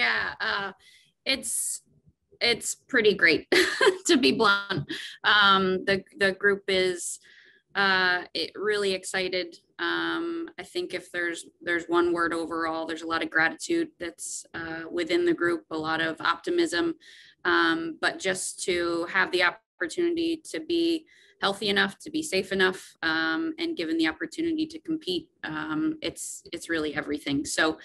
Yeah, uh, it's it's pretty great to be blunt. Um, the the group is uh, it really excited. Um, I think if there's there's one word overall, there's a lot of gratitude that's uh, within the group, a lot of optimism, um, but just to have the opportunity to be healthy enough, to be safe enough, um, and given the opportunity to compete, um, it's it's really everything. So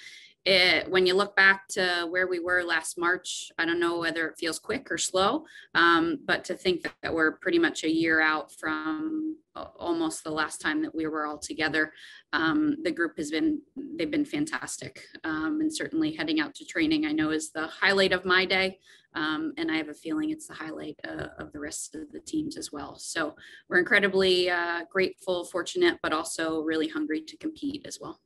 it, when you look back to where we were last March, I don't know whether it feels quick or slow, um, but to think that, we're pretty much a year out from almost the last time that we were all together, um, the group has been, they've been fantastic. Um, and certainly heading out to training, I know is the highlight of my day. Um, and I have a feeling it's the highlight uh, of the rest of the teams as well. So we're incredibly uh, grateful, fortunate, but also really hungry to compete as well.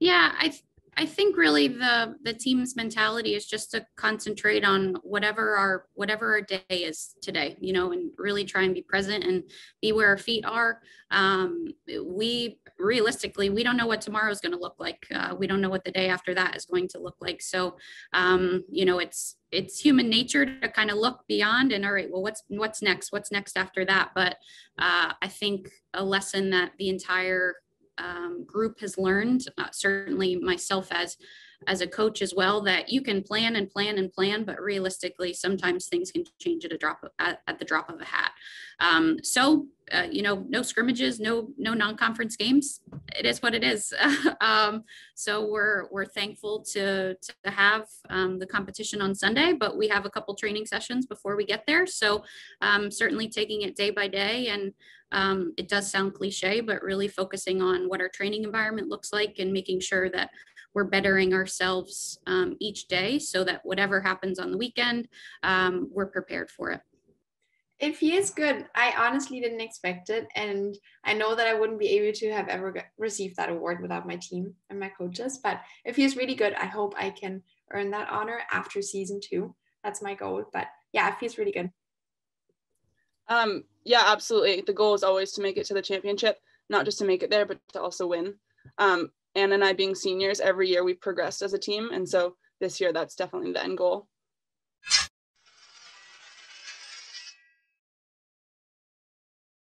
Yeah, I I think really the the team's mentality is just to concentrate on whatever our whatever our day is today, you know, and really try and be present and be where our feet are. Um, we realistically we don't know what tomorrow is going to look like. Uh, we don't know what the day after that is going to look like. So, um, you know, it's it's human nature to kind of look beyond and all right, well, what's what's next? What's next after that? But uh, I think a lesson that the entire um, group has learned, uh, certainly myself as as a coach as well, that you can plan and plan and plan, but realistically, sometimes things can change at a drop of, at, at the drop of a hat. Um, so, uh, you know, no scrimmages, no no non-conference games. It is what it is. um, so we're we're thankful to to have um, the competition on Sunday, but we have a couple training sessions before we get there. So um, certainly taking it day by day and um, it does sound cliche, but really focusing on what our training environment looks like and making sure that we're bettering ourselves um, each day so that whatever happens on the weekend, um, we're prepared for it. It feels good. I honestly didn't expect it. And I know that I wouldn't be able to have ever received that award without my team and my coaches, but it feels really good. I hope I can earn that honor after season two. That's my goal. But yeah, it feels really good. Um, yeah, absolutely. The goal is always to make it to the championship, not just to make it there, but to also win. Um, Anna and I being seniors, every year we've progressed as a team. And so this year, that's definitely the end goal.